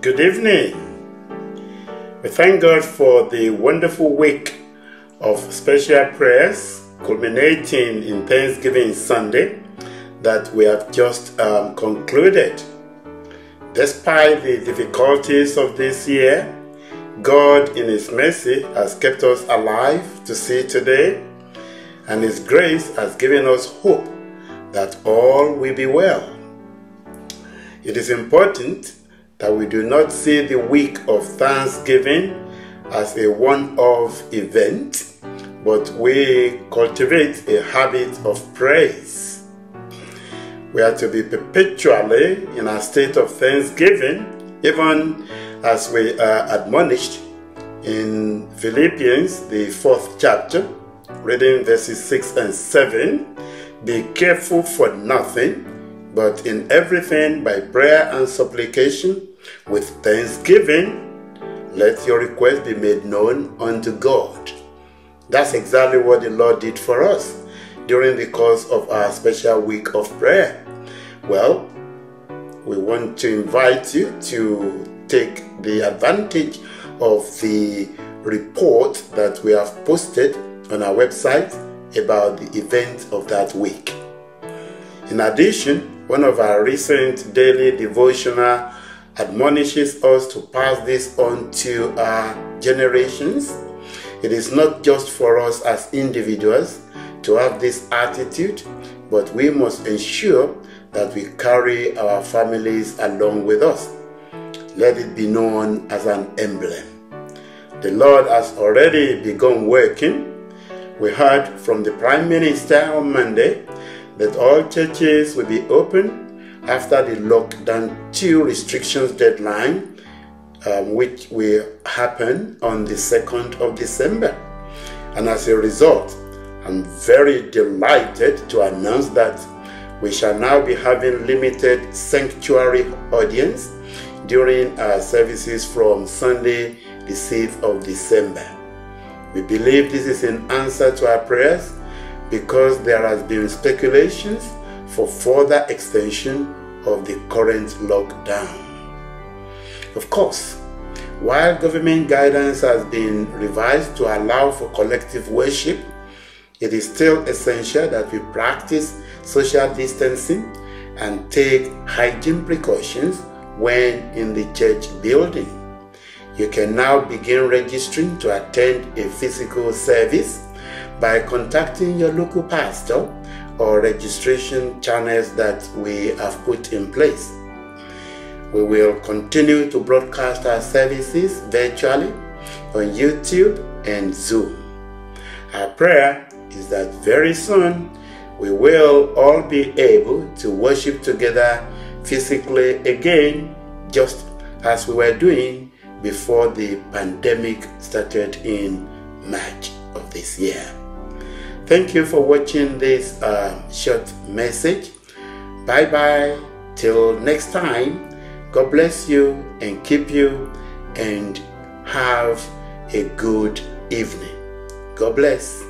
Good evening. We thank God for the wonderful week of special prayers culminating in Thanksgiving Sunday that we have just um, concluded. Despite the difficulties of this year, God, in His mercy, has kept us alive to see today, and His grace has given us hope that all will be well. It is important that we do not see the week of Thanksgiving as a one off event, but we cultivate a habit of praise. We are to be perpetually in a state of thanksgiving, even as we are admonished in Philippians, the fourth chapter, reading verses 6 and 7. Be careful for nothing, but in everything by prayer and supplication with thanksgiving, let your request be made known unto God. That's exactly what the Lord did for us during the course of our special week of prayer. Well, we want to invite you to take the advantage of the report that we have posted on our website about the event of that week. In addition, one of our recent daily devotional admonishes us to pass this on to our generations. It is not just for us as individuals to have this attitude, but we must ensure that we carry our families along with us. Let it be known as an emblem. The Lord has already begun working. We heard from the Prime Minister on Monday that all churches will be open after the lockdown 2 restrictions deadline, um, which will happen on the 2nd of December. And as a result, I'm very delighted to announce that we shall now be having limited sanctuary audience during our services from Sunday, the 6th of December. We believe this is an answer to our prayers because there has been speculations for further extension of the current lockdown. Of course, while government guidance has been revised to allow for collective worship, it is still essential that we practice social distancing and take hygiene precautions when in the church building. You can now begin registering to attend a physical service by contacting your local pastor or registration channels that we have put in place. We will continue to broadcast our services virtually on YouTube and Zoom. Our prayer is that very soon we will all be able to worship together physically again, just as we were doing before the pandemic started in March of this year. Thank you for watching this uh, short message. Bye bye. Till next time, God bless you and keep you and have a good evening. God bless.